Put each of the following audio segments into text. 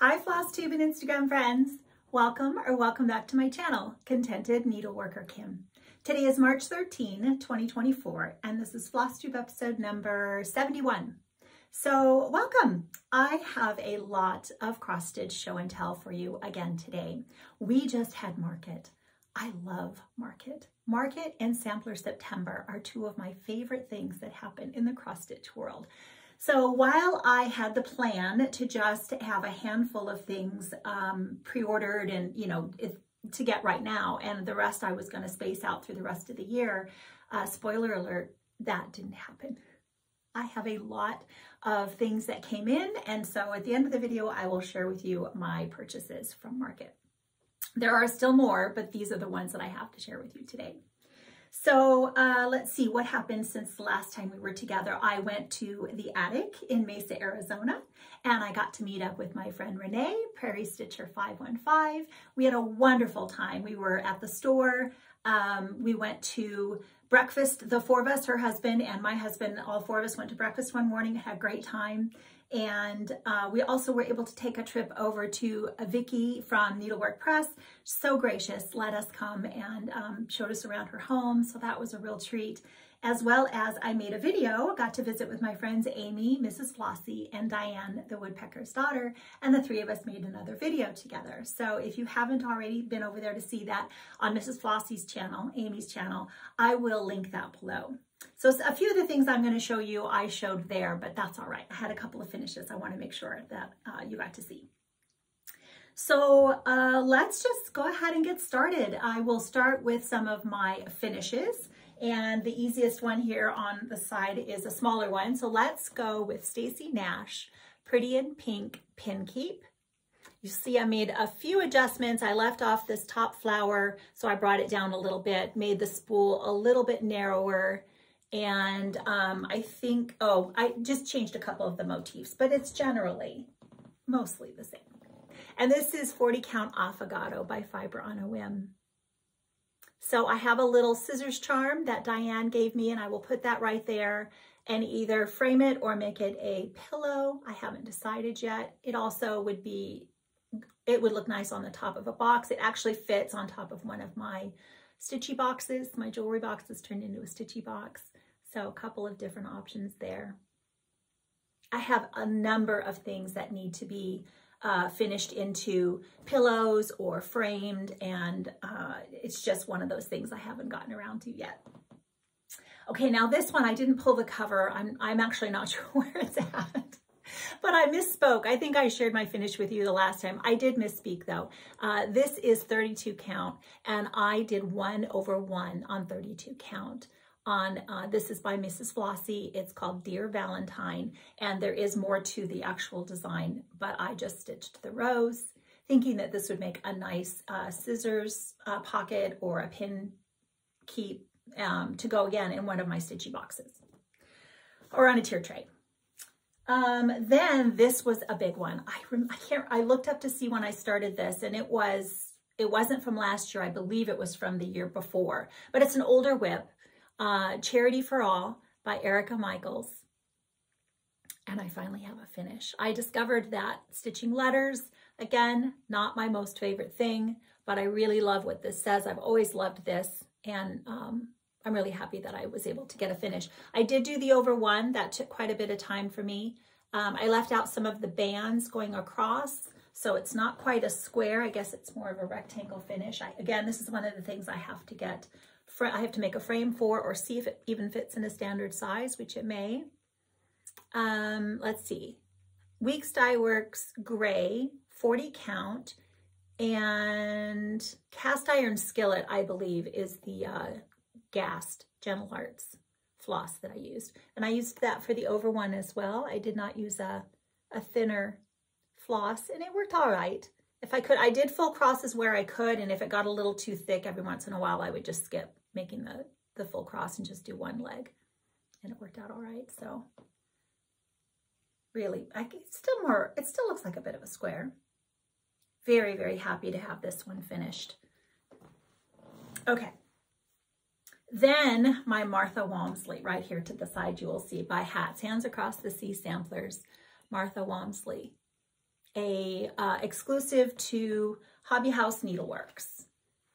Hi FlossTube and Instagram friends. Welcome or welcome back to my channel, Contented Needleworker Kim. Today is March 13, 2024, and this is FlossTube episode number 71. So welcome. I have a lot of cross stitch show and tell for you again today. We just had market. I love market. Market and Sampler September are two of my favorite things that happen in the cross stitch world. So while I had the plan to just have a handful of things um, pre-ordered and, you know, to get right now, and the rest I was going to space out through the rest of the year, uh, spoiler alert, that didn't happen. I have a lot of things that came in, and so at the end of the video, I will share with you my purchases from Market. There are still more, but these are the ones that I have to share with you today. So uh, let's see what happened since the last time we were together. I went to the attic in Mesa, Arizona, and I got to meet up with my friend Renee, Prairie Stitcher 515. We had a wonderful time. We were at the store. Um, we went to breakfast, the four of us, her husband and my husband, all four of us went to breakfast one morning, had a great time. And uh, we also were able to take a trip over to Vicky from Needlework Press. So gracious, let us come and um, showed us around her home. So that was a real treat. As well as I made a video, got to visit with my friends Amy, Mrs. Flossy, and Diane, the woodpecker's daughter, and the three of us made another video together. So if you haven't already been over there to see that on Mrs. Flossy's channel, Amy's channel, I will link that below. So a few of the things I'm going to show you, I showed there, but that's all right. I had a couple of finishes I want to make sure that uh, you got to see. So uh, let's just go ahead and get started. I will start with some of my finishes. And the easiest one here on the side is a smaller one. So let's go with Stacy Nash, Pretty in Pink Pin Keep. You see I made a few adjustments. I left off this top flower, so I brought it down a little bit, made the spool a little bit narrower, and um, I think, oh, I just changed a couple of the motifs, but it's generally mostly the same. And this is 40 Count Affogato by Fiber on a Whim. So I have a little scissors charm that Diane gave me, and I will put that right there and either frame it or make it a pillow. I haven't decided yet. It also would be, it would look nice on the top of a box. It actually fits on top of one of my stitchy boxes. My jewelry box is turned into a stitchy box. So a couple of different options there. I have a number of things that need to be uh, finished into pillows or framed and uh, it's just one of those things I haven't gotten around to yet. Okay, now this one, I didn't pull the cover. I'm, I'm actually not sure where it's at. But I misspoke. I think I shared my finish with you the last time. I did misspeak though. Uh, this is 32 count and I did one over one on 32 count on, uh, this is by Mrs. Flossy. It's called Dear Valentine, and there is more to the actual design, but I just stitched the rose thinking that this would make a nice uh, scissors uh, pocket or a pin keep um, to go again in one of my stitchy boxes or on a tier tray. Um, then this was a big one. I, I can't, I looked up to see when I started this and it was, it wasn't from last year. I believe it was from the year before, but it's an older WIP uh, Charity for All by Erica Michaels. And I finally have a finish. I discovered that stitching letters, again, not my most favorite thing, but I really love what this says. I've always loved this. And um, I'm really happy that I was able to get a finish. I did do the over one. That took quite a bit of time for me. Um, I left out some of the bands going across, so it's not quite a square. I guess it's more of a rectangle finish. I, again, this is one of the things I have to get I have to make a frame for or see if it even fits in a standard size, which it may. Um, let's see. Weeks Dye Works Gray, 40 count, and Cast Iron Skillet, I believe, is the uh, Gast Gentle Arts floss that I used. And I used that for the over one as well. I did not use a, a thinner floss, and it worked all right. If I could, I did full crosses where I could, and if it got a little too thick every once in a while, I would just skip making the, the full cross and just do one leg. And it worked out all right. So really, I, it's still more, it still looks like a bit of a square. Very, very happy to have this one finished. Okay. Then my Martha Walmsley right here to the side, you will see by Hats, Hands Across the Sea Samplers, Martha Walmsley. a uh, exclusive to Hobby House Needleworks.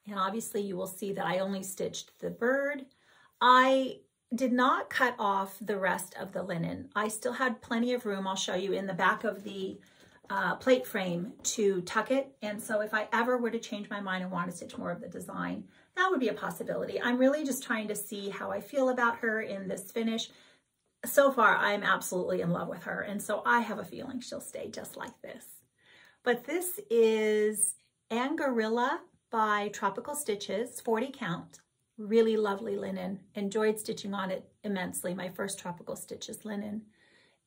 And obviously you will see that I only stitched the bird. I did not cut off the rest of the linen. I still had plenty of room. I'll show you in the back of the uh, plate frame to tuck it. And so if I ever were to change my mind and want to stitch more of the design, that would be a possibility. I'm really just trying to see how I feel about her in this finish. So far, I'm absolutely in love with her. And so I have a feeling she'll stay just like this. But this is Angarilla by Tropical Stitches, 40 count. Really lovely linen. Enjoyed stitching on it immensely. My first Tropical Stitches linen.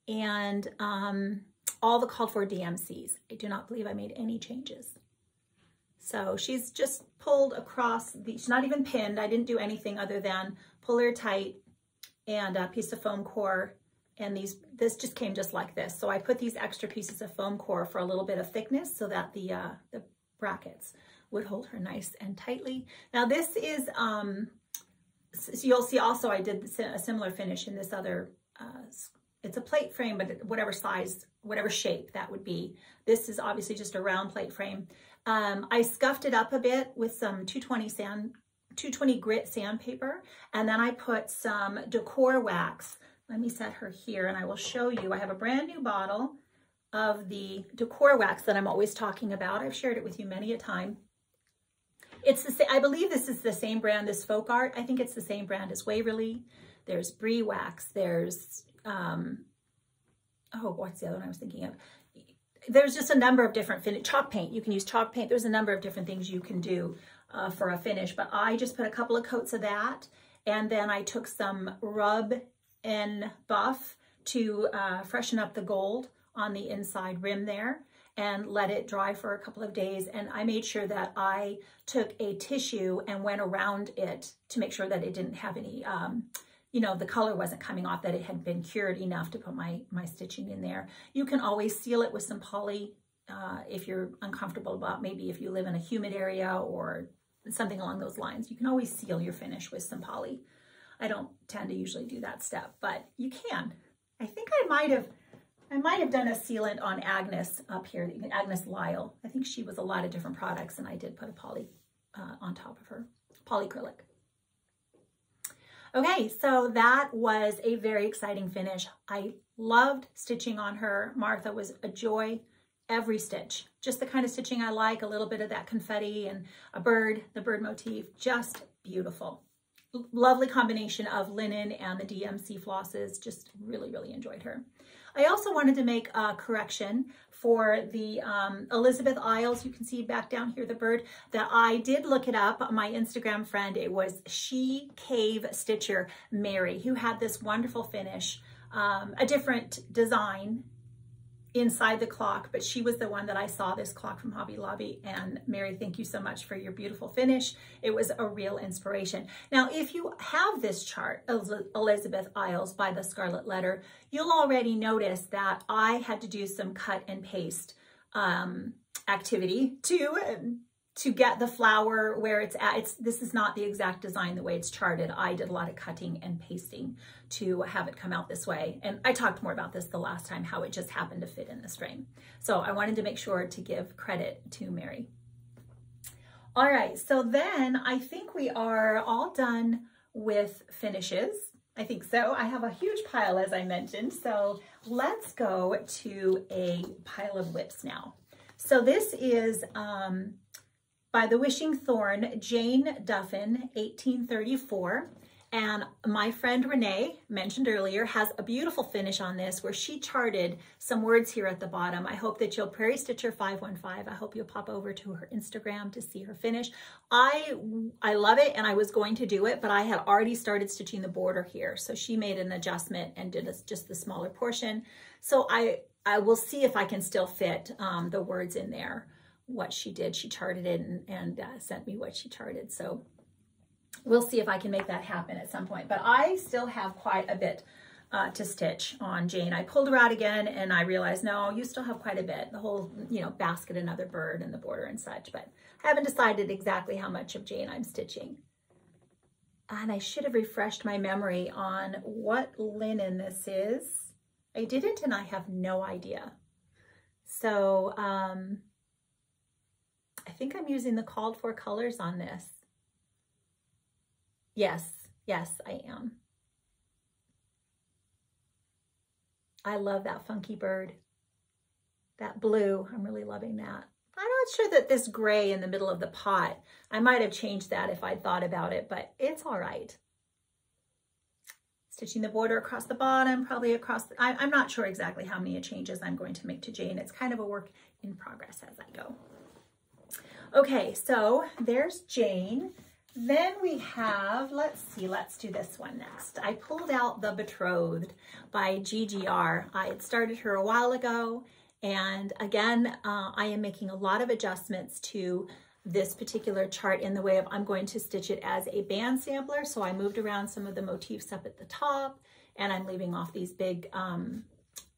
And um, all the called for DMCs. I do not believe I made any changes. So she's just pulled across, the, she's not even pinned. I didn't do anything other than pull her tight and a piece of foam core. And these, this just came just like this. So I put these extra pieces of foam core for a little bit of thickness so that the, uh, the brackets would hold her nice and tightly. Now this is, um, so you'll see also I did a similar finish in this other uh, it's a plate frame, but whatever size, whatever shape that would be. This is obviously just a round plate frame. Um, I scuffed it up a bit with some 220 sand, 220 grit sandpaper, and then I put some decor wax. Let me set her here and I will show you. I have a brand new bottle of the decor wax that I'm always talking about. I've shared it with you many a time. It's the same, I believe this is the same brand as Folk Art. I think it's the same brand as Waverly. There's Briwax. There's um, oh, what's the other one I was thinking of? There's just a number of different finish, chalk paint. You can use chalk paint. There's a number of different things you can do uh, for a finish, but I just put a couple of coats of that. And then I took some rub and buff to uh, freshen up the gold on the inside rim there and let it dry for a couple of days. And I made sure that I took a tissue and went around it to make sure that it didn't have any um, you know, the color wasn't coming off, that it had been cured enough to put my, my stitching in there. You can always seal it with some poly uh, if you're uncomfortable about maybe if you live in a humid area or something along those lines. You can always seal your finish with some poly. I don't tend to usually do that step, but you can. I think I might have I might have done a sealant on Agnes up here, Agnes Lyle. I think she was a lot of different products and I did put a poly uh, on top of her, polycrylic. Okay, so that was a very exciting finish. I loved stitching on her. Martha was a joy every stitch. Just the kind of stitching I like, a little bit of that confetti and a bird, the bird motif, just beautiful. Lovely combination of linen and the DMC flosses, just really, really enjoyed her. I also wanted to make a correction for the um, Elizabeth Isles. You can see back down here, the bird that I did look it up. My Instagram friend, it was She Cave Stitcher Mary, who had this wonderful finish, um, a different design inside the clock, but she was the one that I saw this clock from Hobby Lobby. And Mary, thank you so much for your beautiful finish. It was a real inspiration. Now, if you have this chart, Elizabeth Isles by the Scarlet Letter, you'll already notice that I had to do some cut and paste um, activity to to get the flower where it's at. It's This is not the exact design the way it's charted. I did a lot of cutting and pasting to have it come out this way. And I talked more about this the last time, how it just happened to fit in this frame. So I wanted to make sure to give credit to Mary. All right, so then I think we are all done with finishes. I think so. I have a huge pile, as I mentioned. So let's go to a pile of WIPs now. So this is um, by the Wishing Thorn, Jane Duffin, 1834. And my friend Renee, mentioned earlier, has a beautiful finish on this where she charted some words here at the bottom. I hope that you'll Prairie Stitcher 515. I hope you'll pop over to her Instagram to see her finish. I, I love it and I was going to do it, but I had already started stitching the border here. So she made an adjustment and did a, just the smaller portion. So I, I will see if I can still fit um, the words in there what she did. She charted it and, and uh, sent me what she charted. So we'll see if I can make that happen at some point. But I still have quite a bit uh, to stitch on Jane. I pulled her out again and I realized, no, you still have quite a bit. The whole, you know, basket, another bird and the border and such. But I haven't decided exactly how much of Jane I'm stitching. And I should have refreshed my memory on what linen this is. I didn't and I have no idea. So um, I think I'm using the called for colors on this. Yes, yes, I am. I love that funky bird. That blue, I'm really loving that. I'm not sure that this gray in the middle of the pot, I might have changed that if I'd thought about it, but it's all right. Stitching the border across the bottom, probably across, the, I, I'm not sure exactly how many changes I'm going to make to Jane. It's kind of a work in progress as I go. Okay, so there's Jane. Then we have, let's see, let's do this one next. I pulled out The Betrothed by GGR. I had started her a while ago, and again, uh, I am making a lot of adjustments to this particular chart in the way of I'm going to stitch it as a band sampler. So I moved around some of the motifs up at the top, and I'm leaving off these big um,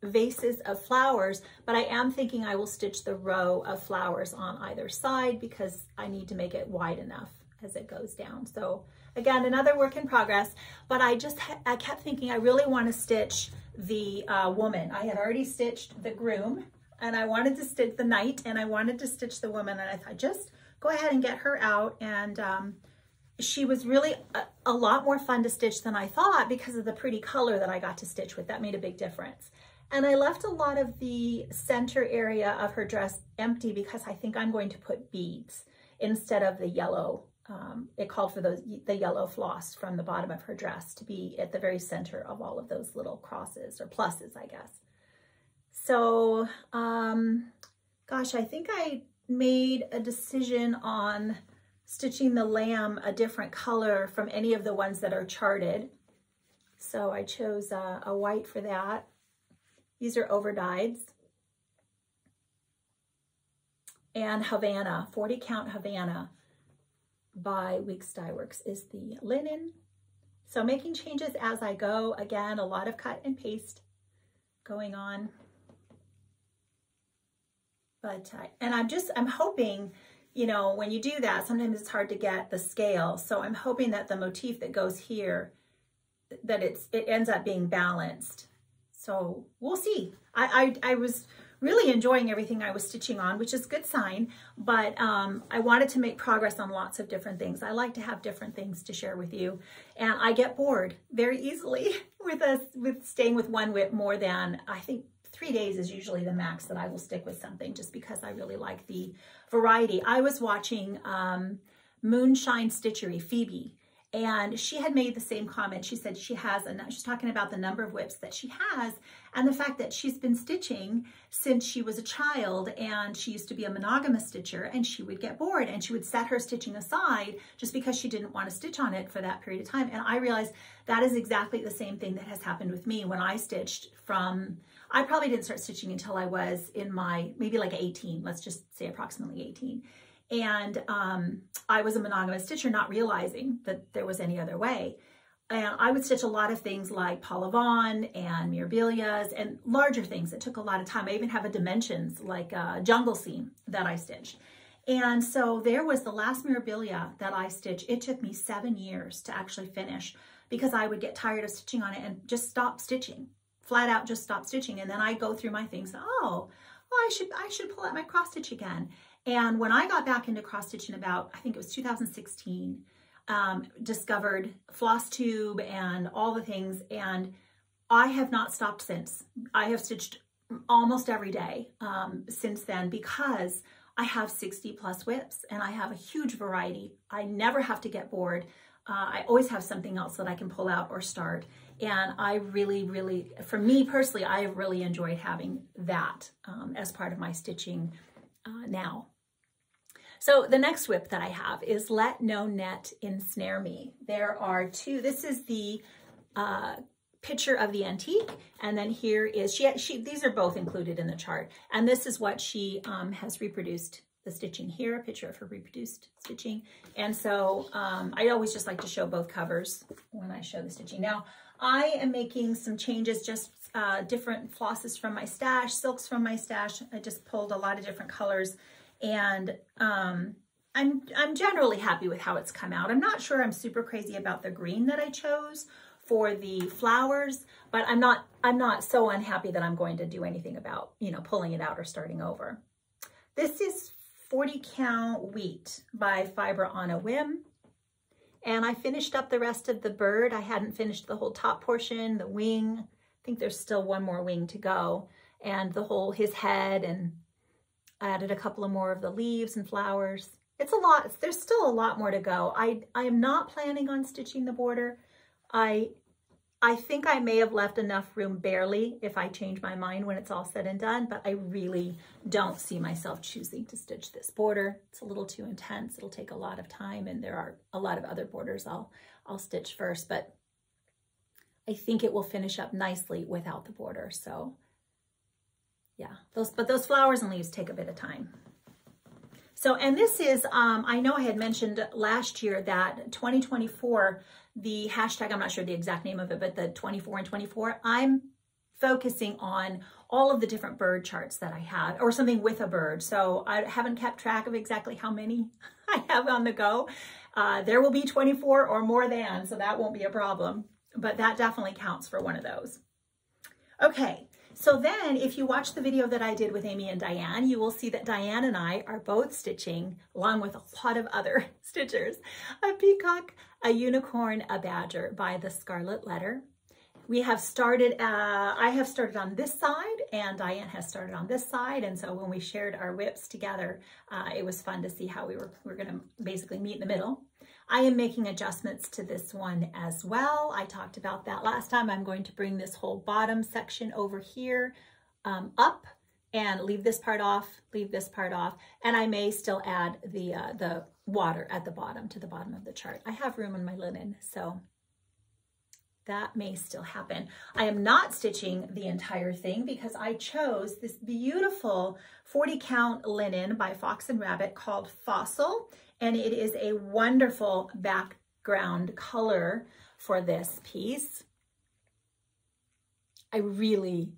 vases of flowers, but I am thinking I will stitch the row of flowers on either side because I need to make it wide enough as it goes down. So again, another work in progress, but I just, I kept thinking I really want to stitch the uh, woman. I had already stitched the groom and I wanted to stitch the knight and I wanted to stitch the woman and I thought just go ahead and get her out and um, she was really a, a, lot more fun to stitch than I thought because of the pretty color that I got to stitch with. That made a big difference. And I left a lot of the center area of her dress empty because I think I'm going to put beads instead of the yellow um, it called for those the yellow floss from the bottom of her dress to be at the very center of all of those little crosses or pluses, I guess. So, um, gosh, I think I made a decision on stitching the lamb a different color from any of the ones that are charted. So I chose a, a white for that. These are overdyeds. And Havana, 40 count Havana by Weeks Dye Works is the linen. So making changes as I go. Again, a lot of cut and paste going on. But, uh, and I'm just, I'm hoping, you know, when you do that, sometimes it's hard to get the scale. So I'm hoping that the motif that goes here, that it's, it ends up being balanced. So we'll see. I, I, I was really enjoying everything I was stitching on, which is a good sign, but um, I wanted to make progress on lots of different things. I like to have different things to share with you, and I get bored very easily with us with staying with one WIP more than, I think, three days is usually the max that I will stick with something just because I really like the variety. I was watching um, Moonshine Stitchery, Phoebe, and she had made the same comment. She said she has, and she's talking about the number of WIPs that she has and the fact that she's been stitching since she was a child and she used to be a monogamous stitcher and she would get bored and she would set her stitching aside just because she didn't want to stitch on it for that period of time. And I realized that is exactly the same thing that has happened with me when I stitched from, I probably didn't start stitching until I was in my, maybe like 18, let's just say approximately 18. And um, I was a monogamous stitcher, not realizing that there was any other way. And I would stitch a lot of things like Paula Vaughan and Mirabilias and larger things. It took a lot of time. I even have a dimensions like a jungle scene that I stitched. And so there was the last Mirabilia that I stitched. It took me seven years to actually finish because I would get tired of stitching on it and just stop stitching, flat out just stop stitching. And then I go through my things, oh, well, I should, I should pull out my cross stitch again. And when I got back into cross stitching about, I think it was 2016, um, discovered FlossTube and all the things. And I have not stopped since. I have stitched almost every day um, since then because I have 60 plus WIPs and I have a huge variety. I never have to get bored. Uh, I always have something else that I can pull out or start. And I really, really, for me personally, I have really enjoyed having that um, as part of my stitching uh, now. So the next WIP that I have is Let No Net Ensnare Me. There are two, this is the uh, picture of the antique, and then here is, she, she. these are both included in the chart, and this is what she um, has reproduced the stitching here, a picture of her reproduced stitching. And so um, I always just like to show both covers when I show the stitching. Now, I am making some changes, just uh, different flosses from my stash, silks from my stash. I just pulled a lot of different colors and um, I'm, I'm generally happy with how it's come out. I'm not sure I'm super crazy about the green that I chose for the flowers, but I'm not, I'm not so unhappy that I'm going to do anything about, you know, pulling it out or starting over. This is 40 count wheat by Fiber on a Whim. And I finished up the rest of the bird. I hadn't finished the whole top portion, the wing. I think there's still one more wing to go. And the whole, his head, and I added a couple of more of the leaves and flowers. It's a lot, there's still a lot more to go. I, I am not planning on stitching the border. I I think I may have left enough room barely if I change my mind when it's all said and done, but I really don't see myself choosing to stitch this border. It's a little too intense. It'll take a lot of time and there are a lot of other borders I'll, I'll stitch first, but I think it will finish up nicely without the border. So yeah, those, but those flowers and leaves take a bit of time. So, and this is, um, I know I had mentioned last year that 2024 the hashtag, I'm not sure the exact name of it, but the 24 and 24, I'm focusing on all of the different bird charts that I had or something with a bird. So I haven't kept track of exactly how many I have on the go. Uh, there will be 24 or more than, so that won't be a problem, but that definitely counts for one of those. Okay, so then if you watch the video that I did with Amy and Diane, you will see that Diane and I are both stitching, along with a lot of other stitchers, a peacock, a unicorn, a badger by the Scarlet Letter. We have started, uh, I have started on this side and Diane has started on this side. And so when we shared our WIPs together, uh, it was fun to see how we were, we were gonna basically meet in the middle. I am making adjustments to this one as well. I talked about that last time. I'm going to bring this whole bottom section over here um, up and leave this part off, leave this part off, and I may still add the, uh, the water at the bottom to the bottom of the chart. I have room on my linen, so that may still happen. I am not stitching the entire thing because I chose this beautiful 40 count linen by Fox and Rabbit called Fossil and it is a wonderful background color for this piece. I really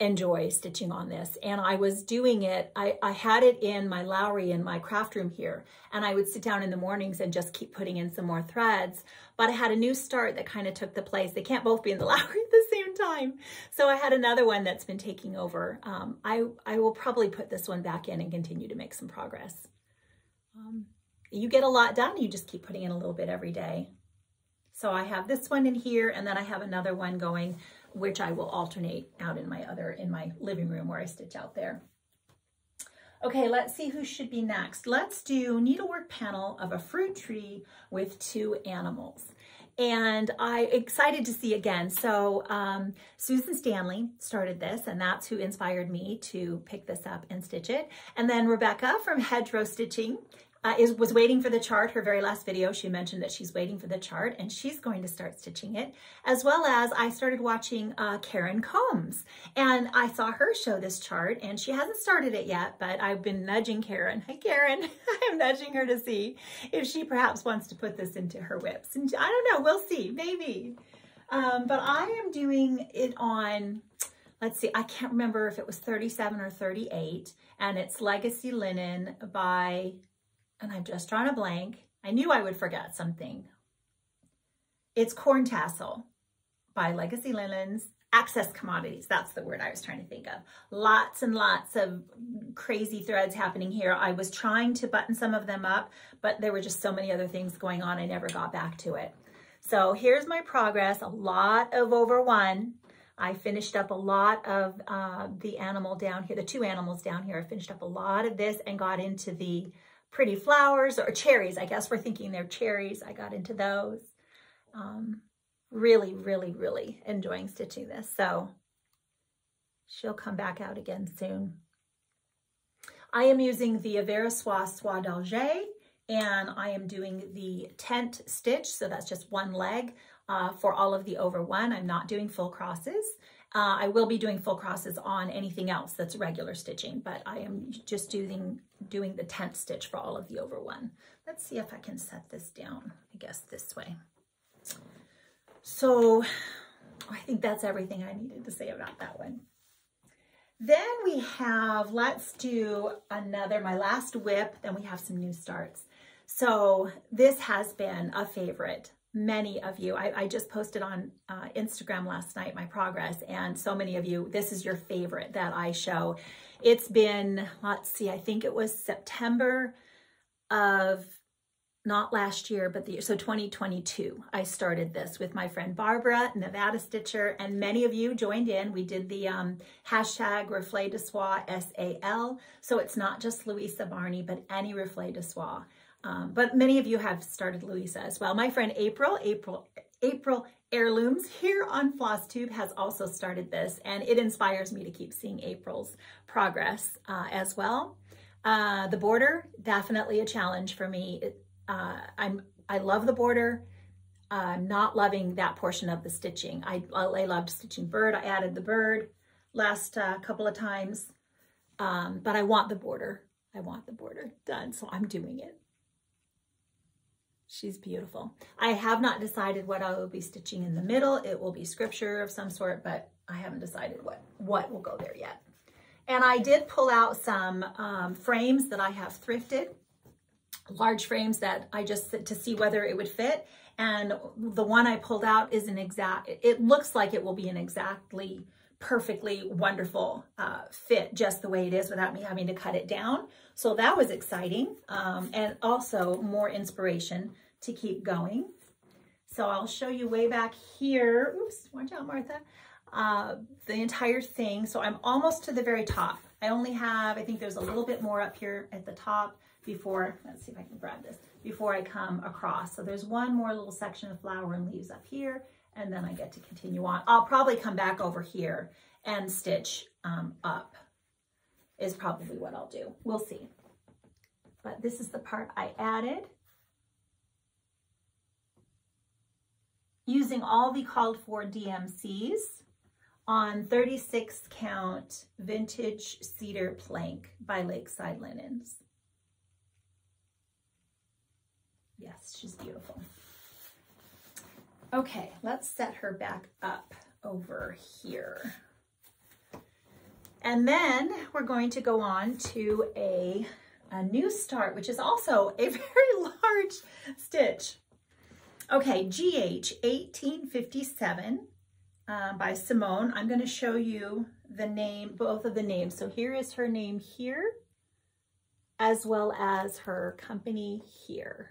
enjoy stitching on this and I was doing it, I, I had it in my Lowery in my craft room here and I would sit down in the mornings and just keep putting in some more threads but I had a new start that kind of took the place. They can't both be in the Lowery at the same time. So I had another one that's been taking over. Um, I, I will probably put this one back in and continue to make some progress. Um, you get a lot done. You just keep putting in a little bit every day. So I have this one in here and then I have another one going, which I will alternate out in my other, in my living room where I stitch out there. Okay, let's see who should be next. Let's do needlework panel of a fruit tree with two animals. And I excited to see again. So um, Susan Standley started this and that's who inspired me to pick this up and stitch it. And then Rebecca from Hedgerow Stitching uh, is was waiting for the chart. Her very last video, she mentioned that she's waiting for the chart and she's going to start stitching it. As well as I started watching uh, Karen Combs and I saw her show this chart and she hasn't started it yet, but I've been nudging Karen. Hi, Karen. I'm nudging her to see if she perhaps wants to put this into her WIPs. And I don't know, we'll see, maybe. Um, but I am doing it on let's see, I can't remember if it was 37 or 38, and it's Legacy Linen by and I've just drawn a blank. I knew I would forget something. It's Corn Tassel by Legacy Linens. Access commodities, that's the word I was trying to think of. Lots and lots of crazy threads happening here. I was trying to button some of them up, but there were just so many other things going on, I never got back to it. So here's my progress, a lot of over one. I finished up a lot of uh, the animal down here, the two animals down here. I finished up a lot of this and got into the pretty flowers or cherries. I guess we're thinking they're cherries. I got into those. Um, really, really, really enjoying stitching this. So she'll come back out again soon. I am using the Au Ver à Soie Soie d'Alger and I am doing the tent stitch. So that's just one leg uh, for all of the over one. I'm not doing full crosses. Uh, I will be doing full crosses on anything else that's regular stitching, but I am just doing, doing the tent stitch for all of the over one. Let's see if I can set this down, I guess this way. So I think that's everything I needed to say about that one. Then we have, let's do another, my last WIP, then we have some new starts. So this has been a favorite many of you. I, I just posted on uh, Instagram last night my progress, and so many of you, this is your favorite that I show. It's been, let's see, I think it was September of not last year, but the year, so 2022, I started this with my friend Barbara, Nevada Stitcher, and many of you joined in. We did the um, hashtag Reflet de Soie SAL. So it's not just Louisa Barney, but any Reflet de Soie. Um, but many of you have started Louisa as well. My friend April, April, April Heirlooms here on FlossTube has also started this, and it inspires me to keep seeing April's progress uh, as well. Uh, the border, definitely a challenge for me. It, uh, I'm, I love the border. I'm not loving that portion of the stitching. I, I loved stitching bird. I added the bird last uh, couple of times, um, but I want the border. I want the border done, so I'm doing it. She's beautiful. I have not decided what I will be stitching in the middle. It will be scripture of some sort, but I haven't decided what, what will go there yet. And I did pull out some um, frames that I have thrifted, large frames that I just, to see whether it would fit. And the one I pulled out is an exact, it looks like it will be an exactly perfectly wonderful uh, fit just the way it is without me having to cut it down. So that was exciting um, and also more inspiration to keep going. So I'll show you way back here. Oops, watch out, Martha uh, the entire thing. So I'm almost to the very top. I only have, I think there's a little bit more up here at the top before, let's see if I can grab this, before I come across. So there's one more little section of flower and leaves up here, and then I get to continue on. I'll probably come back over here and stitch um, up is probably what I'll do. We'll see. But this is the part I added. Using all the called for DMCs on 36 count vintage cedar plank by Lakeside Linens. Yes, she's beautiful. Okay, let's set her back up over here. And then we're going to go on to a, a new start, which is also a very large stitch. Okay, GH 1857 uh, by Simone. I'm going to show you the name, both of the names. So here is her name here, as well as her company here.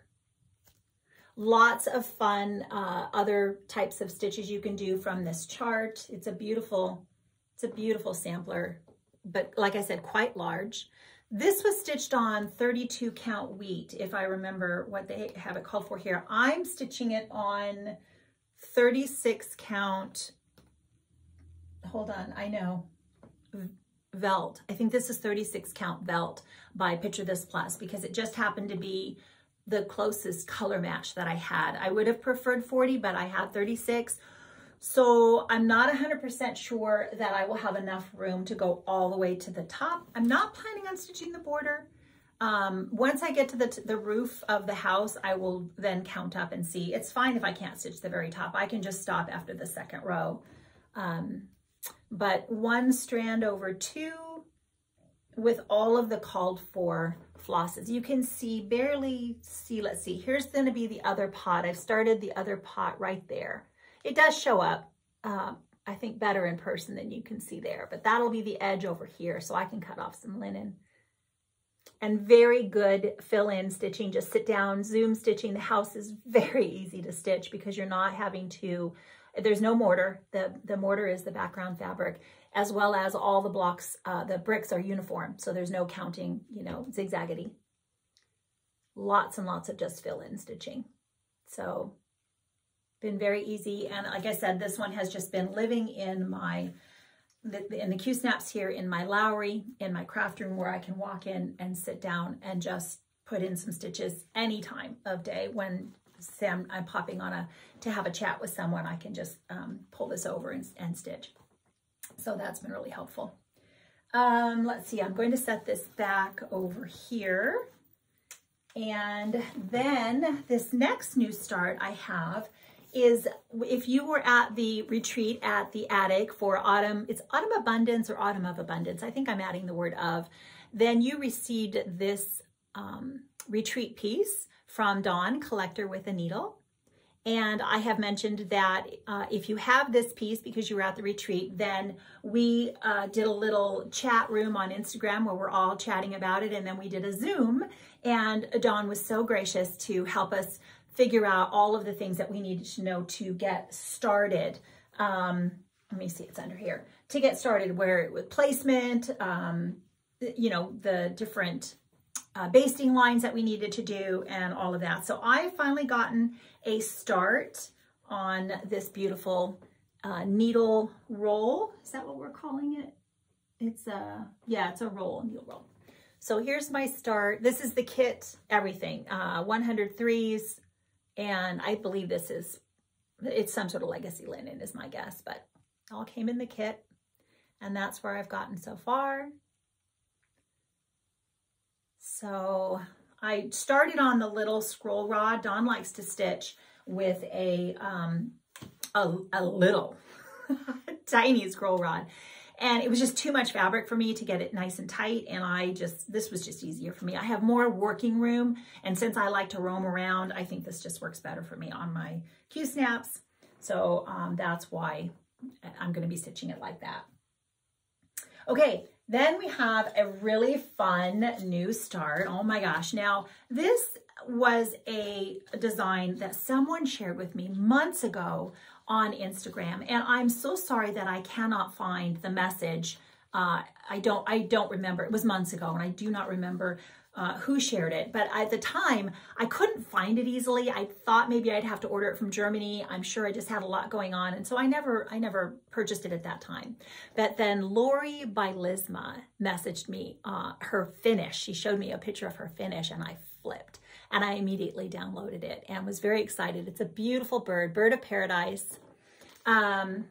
Lots of fun uh, other types of stitches you can do from this chart. It's a beautiful, it's a beautiful sampler, but like I said, quite large. This was stitched on 32 count wheat, if I remember what they have it called for here. I'm stitching it on 36 count hold on, I know, Velt. I think this is 36 count Velt by Picture This Plus because it just happened to be the closest color match that I had. I would have preferred 40, but I had 36. So I'm not 100% sure that I will have enough room to go all the way to the top. I'm not planning on stitching the border. Um, once I get to the, the roof of the house, I will then count up and see. It's fine if I can't stitch the very top. I can just stop after the second row. Um, but one strand over two with all of the called for flosses. You can see, barely see, let's see, here's gonna be the other pot. I've started the other pot right there. It does show up, uh, I think better in person than you can see there, but that'll be the edge over here so I can cut off some linen. And very good fill-in stitching, just sit down, zoom stitching. The house is very easy to stitch because you're not having to there's no mortar. The, the mortar is the background fabric, as well as all the blocks, uh, the bricks are uniform. So there's no counting, you know, zigzaggedy. Lots and lots of just fill-in stitching. So been very easy. And like I said, this one has just been living in my, in the Q-snaps here in my Lowery, in my craft room where I can walk in and sit down and just put in some stitches any time of day when say I'm, I'm popping on a, to have a chat with someone, I can just um, pull this over and, and stitch. So that's been really helpful. Um, let's see, I'm going to set this back over here. And then this next new start I have is if you were at the retreat at the attic for autumn, it's autumn abundance or autumn of abundance. I think I'm adding the word of. Then you received this um, retreat piece from Dawn, Collector with a Needle. And I have mentioned that uh, if you have this piece because you were at the retreat, then we uh, did a little chat room on Instagram where we're all chatting about it. And then we did a Zoom. And Dawn was so gracious to help us figure out all of the things that we needed to know to get started. Um, let me see, it's under here. To get started where with placement, um, you know, the different uh, basting lines that we needed to do and all of that. So I finally gotten a start on this beautiful uh, needle roll. Is that what we're calling it? It's a, yeah, it's a roll, needle roll. So here's my start. This is the kit, everything, uh, 103s. And I believe this is, it's some sort of legacy linen is my guess, but all came in the kit. And that's where I've gotten so far. So I started on the little scroll rod. Dawn likes to stitch with a, um, a, a little tiny scroll rod. And it was just too much fabric for me to get it nice and tight. And I just, this was just easier for me. I have more working room. And since I like to roam around, I think this just works better for me on my Q-snaps. So um, that's why I'm going to be stitching it like that. Okay, then we have a really fun new start. Oh my gosh. Now, this was a design that someone shared with me months ago on Instagram. And I'm so sorry that I cannot find the message. Uh, I don't, I don't remember. It was months ago and I do not remember uh, who shared it. But at the time, I couldn't find it easily. I thought maybe I'd have to order it from Germany. I'm sure I just had a lot going on. And so I never, I never purchased it at that time. But then Lori Bylsma messaged me uh, her finish. She showed me a picture of her finish and I flipped. And I immediately downloaded it and was very excited. It's a beautiful bird, bird of paradise. Um,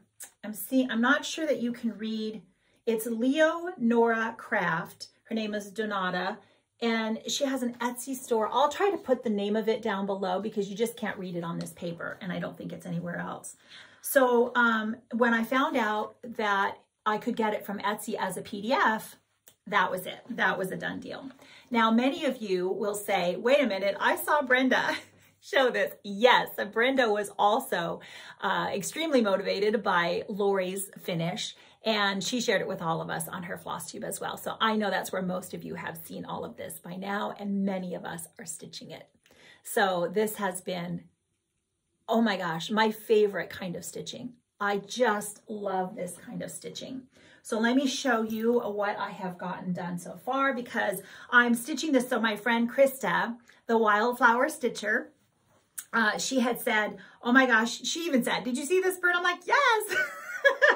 I'm seeing, I'm not sure that you can read. It's Leo Nora Craft. Her name is Donata and she has an Etsy store. I'll try to put the name of it down below because you just can't read it on this paper and I don't think it's anywhere else. So um, when I found out that I could get it from Etsy as a PDF, that was it. That was a done deal. Now, many of you will say, wait a minute, I saw Brenda show this. Yes, Brenda was also uh, extremely motivated by Lori's finish and she shared it with all of us on her FlossTube as well. So I know that's where most of you have seen all of this by now, and many of us are stitching it. So this has been, oh my gosh, my favorite kind of stitching. I just love this kind of stitching. So let me show you what I have gotten done so far because I'm stitching this. So my friend Krista, the Wildflower Stitcher, uh, she had said, oh my gosh, she even said, did you see this bird? I'm like, yes.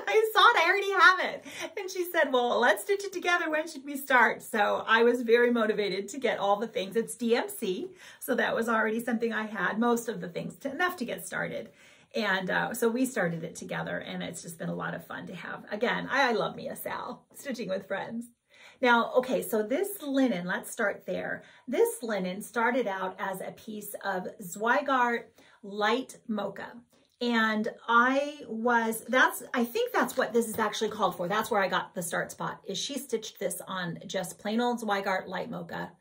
I saw it, I already have it. And she said, well, let's stitch it together. When should we start? So I was very motivated to get all the things. It's DMC, so that was already something I had, most of the things, to, enough to get started. And uh, so we started it together and it's just been a lot of fun to have. Again, I, I love me a SAL, stitching with friends. Now, okay, so this linen, let's start there. This linen started out as a piece of Zweigart light mocha. And I was, that's, I think that's what this is actually called for. That's where I got the start spot, is she stitched this on just plain old Zweigart light mocha.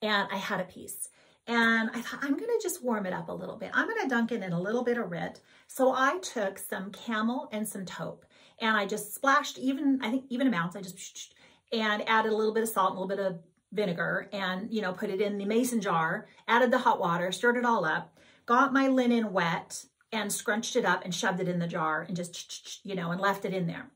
And I had a piece. And I thought, I'm going to just warm it up a little bit. I'm going to dunk it in a little bit of RIT. So I took some camel and some taupe. And I just splashed even, I think even amounts. I just, and added a little bit of salt, a little bit of vinegar, and, you know, put it in the mason jar, added the hot water, stirred it all up, got my linen wet, and scrunched it up and shoved it in the jar and just, you know, and left it in there.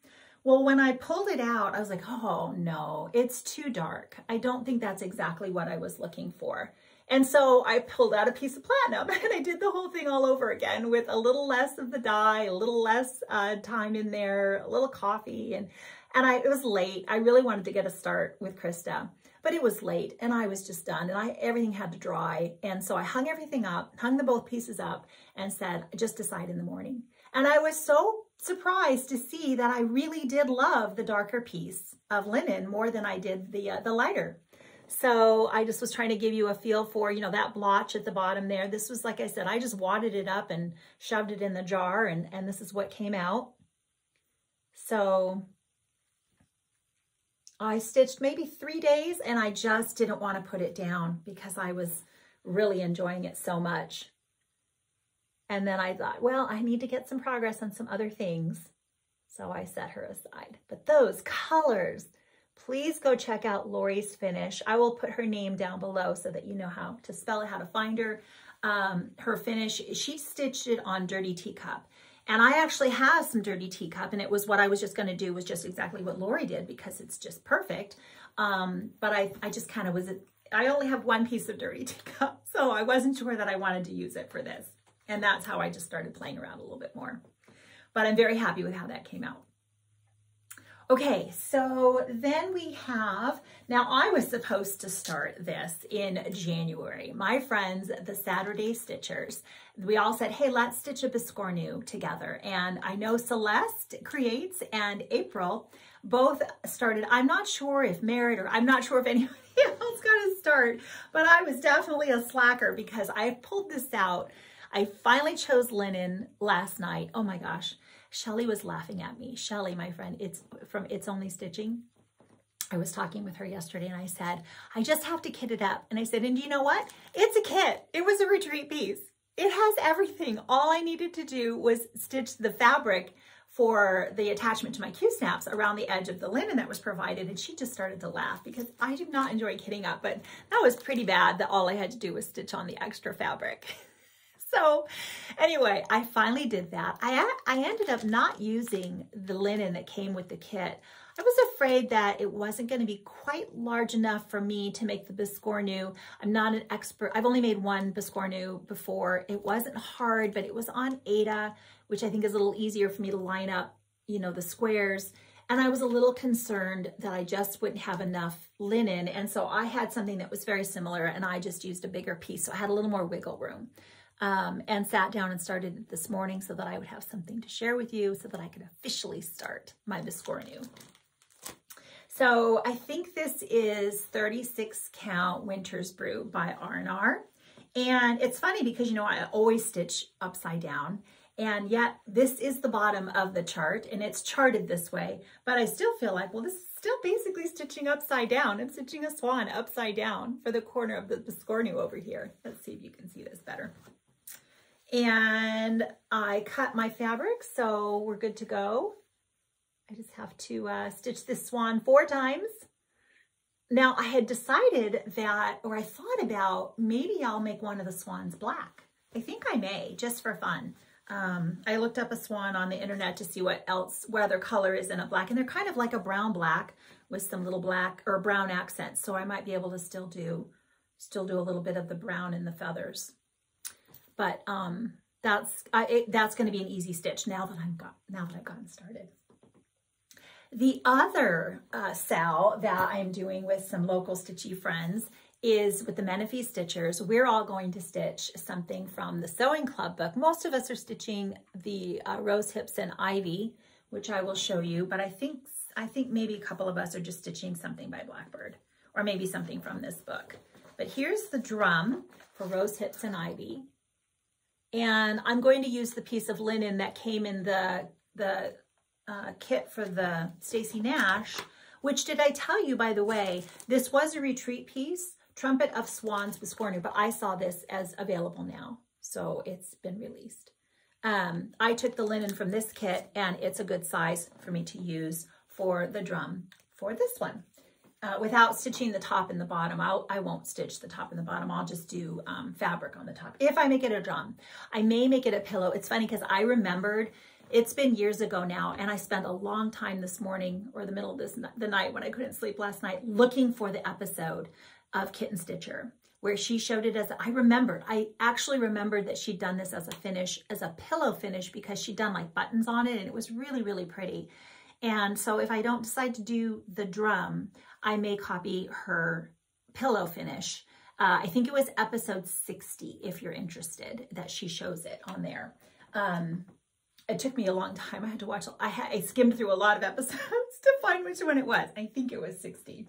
Well, when I pulled it out, I was like, oh no, it's too dark. I don't think that's exactly what I was looking for. And so I pulled out a piece of platinum and I did the whole thing all over again with a little less of the dye, a little less uh, time in there, a little coffee. And, and I, it was late. I really wanted to get a start with Krista. But it was late and I was just done and I everything had to dry. And so I hung everything up, hung the both pieces up and said, just decide in the morning. And I was so surprised to see that I really did love the darker piece of linen more than I did the, uh, the lighter. So I just was trying to give you a feel for, you know, that blotch at the bottom there. This was, like I said, I just wadded it up and shoved it in the jar and, and this is what came out. So I stitched maybe three days and I just didn't want to put it down because I was really enjoying it so much. And then I thought, well, I need to get some progress on some other things. So I set her aside. But those colors, please go check out Lori's finish. I will put her name down below so that you know how to spell it, how to find her. Um, her finish, she stitched it on Dirty Teacup. And I actually have some Dirty Teacup and it was what I was just going to do was just exactly what Lori did because it's just perfect. Um, but I, I just kind of was, I only have one piece of Dirty Teacup, so I wasn't sure that I wanted to use it for this. And that's how I just started playing around a little bit more. But I'm very happy with how that came out. Okay, so then we have, now I was supposed to start this in January. My friends, the Saturday Stitchers, we all said, hey, let's stitch a Biscornu together. And I know Celeste Creates and April both started. I'm not sure if Merritt or I'm not sure if anybody else got to start, but I was definitely a slacker because I pulled this out. I finally chose linen last night. Oh my gosh. Shelly was laughing at me. Shelly, my friend, it's from It's Only Stitching. I was talking with her yesterday and I said, I just have to kit it up. And I said, and you know what? It's a kit. It was a retreat piece. It has everything. All I needed to do was stitch the fabric for the attachment to my Q-snaps around the edge of the linen that was provided. And she just started to laugh because I do not enjoy kitting up, but that was pretty bad that all I had to do was stitch on the extra fabric. so anyway, I finally did that. I, I ended up not using the linen that came with the kit. I was afraid that it wasn't going to be quite large enough for me to make the Biscornu. I'm not an expert. I've only made one Biscornu before. It wasn't hard, but it was on Aida, which I think is a little easier for me to line up, you know, the squares. And I was a little concerned that I just wouldn't have enough linen. And so I had something that was very similar and I just used a bigger piece. So I had a little more wiggle room um, and sat down and started it this morning so that I would have something to share with you so that I could officially start my Biscornu. So I think this is 36 count Winter's Brew by R&R. And it's funny because, you know, I always stitch upside down and yet this is the bottom of the chart and it's charted this way, but I still feel like, well, this is still basically stitching upside down. I'm stitching a swan upside down for the corner of the Biscornu over here. Let's see if you can see this better. And I cut my fabric, so we're good to go. I just have to uh, stitch this swan four times. Now I had decided that, or I thought about, maybe I'll make one of the swans black. I think I may, just for fun. Um, I looked up a swan on the internet to see what else, what other color is in a black, and they're kind of like a brown black with some little black or brown accents. So I might be able to still do, still do a little bit of the brown in the feathers. But um, that's I, it, that's going to be an easy stitch now that I'm got now that I've gotten started. The other uh, that I'm doing with some local stitchy friends is with the Menifee Stitchers. We're all going to stitch something from the Sewing Club book. Most of us are stitching the uh, Rose Hips and Ivy, which I will show you, but I think I think maybe a couple of us are just stitching something by Blackbird or maybe something from this book. But here's the drum for Rose Hips and Ivy. And I'm going to use the piece of linen that came in the, the uh, kit for the Stacy Nash, which did I tell you, by the way, this was a retreat piece, Trumpet of Swans was Biscornu, but I saw this as available now. So it's been released. Um, I took the linen from this kit and it's a good size for me to use for the drum for this one uh, without stitching the top and the bottom. I'll, I won't stitch the top and the bottom. I'll just do um, fabric on the top. If I make it a drum, I may make it a pillow. It's funny because I remembered it's been years ago now, and I spent a long time this morning or the middle of this the night when I couldn't sleep last night looking for the episode of Kitten Stitcher where she showed it as, I remembered, I actually remembered that she'd done this as a finish, as a pillow finish because she'd done like buttons on it and it was really, really pretty. And so if I don't decide to do the drum, I may copy her pillow finish. Uh, I think it was episode 60, if you're interested, that she shows it on there. Um, it took me a long time. I had to watch, I, I skimmed through a lot of episodes to find which one it was. I think it was 60.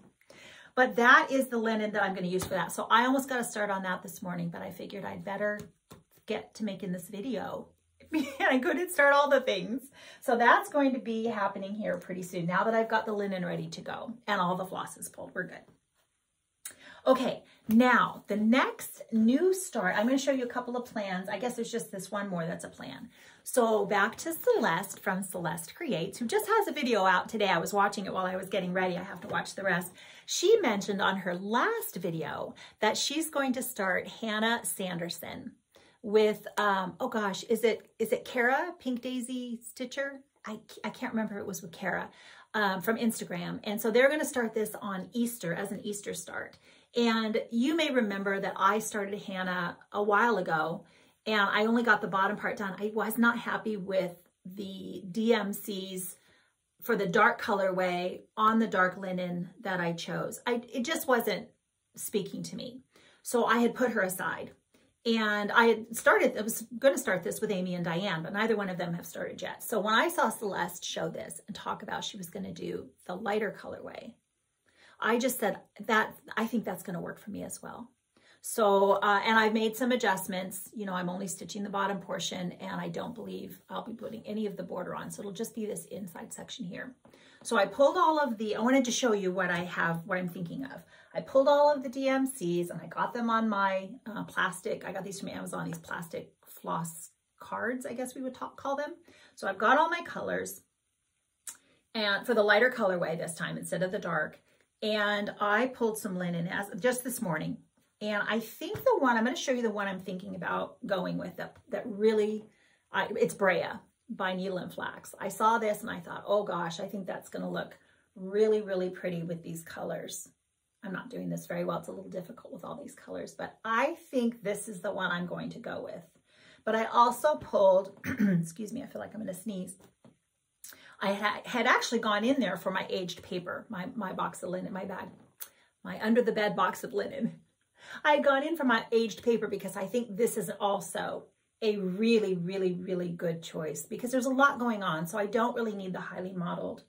But that is the linen that I'm going to use for that. So I almost got to start on that this morning, but I figured I'd better get to making this video I couldn't start all the things. So that's going to be happening here pretty soon now that I've got the linen ready to go and all the flosses pulled. We're good. Okay, now the next new start, I'm going to show you a couple of plans. I guess there's just this one more that's a plan. So back to Celeste from Celeste Creates, who just has a video out today. I was watching it while I was getting ready. I have to watch the rest. She mentioned on her last video that she's going to start Hannah Sanderson with, um, oh gosh, is it is it Kara, Pink Daisy Stitcher? I, I can't remember it was with Kara um, from Instagram. And so they're going to start this on Easter as an Easter start. And you may remember that I started Hannah a while ago and I only got the bottom part done. I was not happy with the DMCs for the dark colorway on the dark linen that I chose. I, it just wasn't speaking to me. So I had put her aside. And I started, I was going to start this with Amy and Diane, but neither one of them have started yet. So when I saw Celeste show this and talk about she was going to do the lighter colorway, I just said that I think that's going to work for me as well. So, uh, and I've made some adjustments. You know, I'm only stitching the bottom portion and I don't believe I'll be putting any of the border on. So it'll just be this inside section here. So I pulled all of the, I wanted to show you what I have, what I'm thinking of. I pulled all of the DMCs and I got them on my uh, plastic. I got these from Amazon, these plastic floss cards, I guess we would talk, call them. So I've got all my colors and for the lighter colorway this time instead of the dark. And I pulled some linen as just this morning. And I think the one, I'm going to show you the one I'm thinking about going with that, that really, I, it's Brea by Needle and Flax. I saw this and I thought, oh gosh, I think that's going to look really, really pretty with these colors. I'm not doing this very well. It's a little difficult with all these colors, but I think this is the one I'm going to go with. But I also pulled, excuse me, I feel like I'm to sneeze. I had actually gone in there for my aged paper, my, my box of linen, my bag, my under the bed box of linen. I had gone in for my aged paper because I think this is also a really, really, really good choice because there's a lot going on. So I don't really need the highly modeled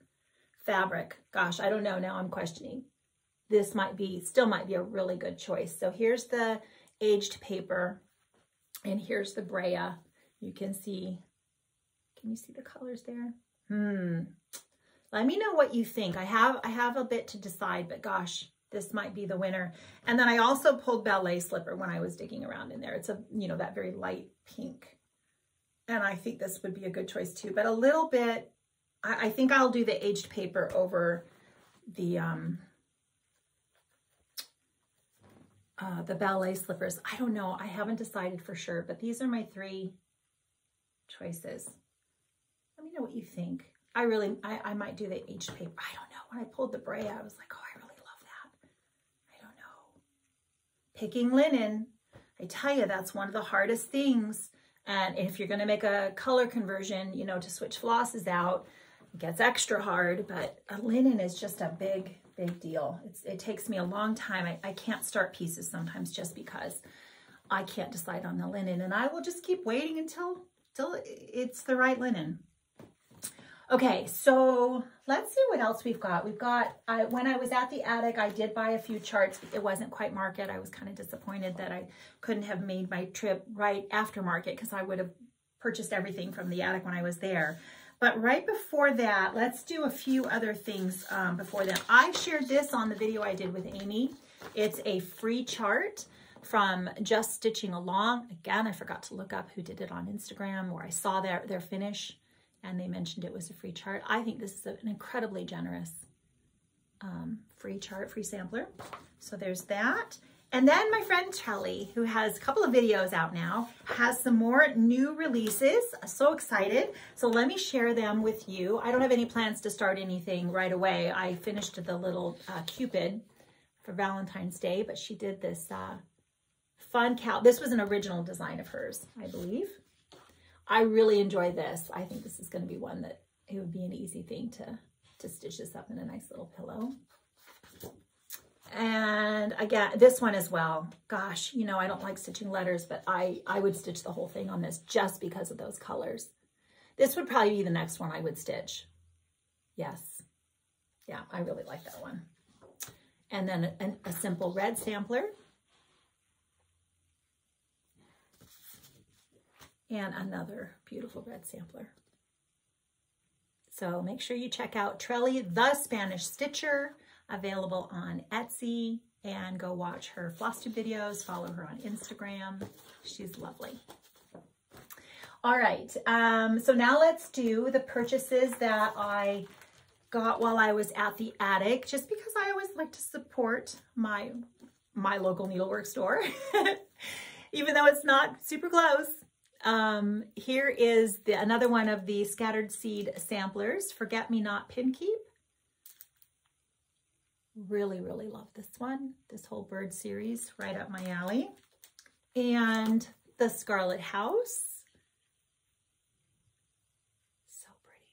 fabric. Gosh, I don't know. Now I'm questioning. This might be, still might be a really good choice. So here's the aged paper and here's the Brea. You can see, can you see the colors there? Hmm. Let me know what you think. I have, I have a bit to decide, but gosh, this might be the winner. And then I also pulled Ballet Slipper when I was digging around in there. It's a, you know, that very light pink. And I think this would be a good choice too, but a little bit, I, I think I'll do the aged paper over the, um, uh, the ballet slippers. I don't know. I haven't decided for sure, but these are my three choices. Let me know what you think. I really, I, I might do the aged paper. I don't know. When I pulled the Brea, I was like, oh, I really love that. I don't know. Picking linen. I tell you, that's one of the hardest things. And if you're going to make a color conversion, you know, to switch flosses out, it gets extra hard, but a linen is just a big, big deal. It's, it takes me a long time. I, I can't start pieces sometimes just because I can't decide on the linen. And I will just keep waiting until, until it's the right linen. Okay, so let's see what else we've got. We've got, I, when I was at the attic, I did buy a few charts. It wasn't quite market. I was kind of disappointed that I couldn't have made my trip right after market because I would have purchased everything from the attic when I was there. But right before that, let's do a few other things um, before that. I shared this on the video I did with Amy. It's a free chart from Just Stitching Along. Again, I forgot to look up who did it on Instagram or I saw their, their finish and they mentioned it was a free chart. I think this is an incredibly generous um, free chart, free sampler. So there's that. And then my friend Kelly, who has a couple of videos out now, has some more new releases. So excited. So let me share them with you. I don't have any plans to start anything right away. I finished the little uh, Cupid for Valentine's Day, but she did this uh, fun cow. This was an original design of hers, I believe. I really enjoy this. I think this is going to be one that it would be an easy thing to, to stitch this up in a nice little pillow. And again, this one as well. Gosh, you know, I don't like stitching letters, but I, I would stitch the whole thing on this just because of those colors. This would probably be the next one I would stitch. Yes. Yeah, I really like that one. And then a, a simple red sampler. And another beautiful red sampler. So make sure you check out Trelly, the Spanish Stitcher, available on Etsy and go watch her FlossTube videos, follow her on Instagram. She's lovely. All right, um, so now let's do the purchases that I got while I was at the attic, just because I always like to support my, my local needlework store, even though it's not super close. Um, here is the, another one of the scattered seed samplers, Forget Me Not Pin Keep. Really, really love this one. This whole bird series, right up my alley. And the Scarlet House. So pretty.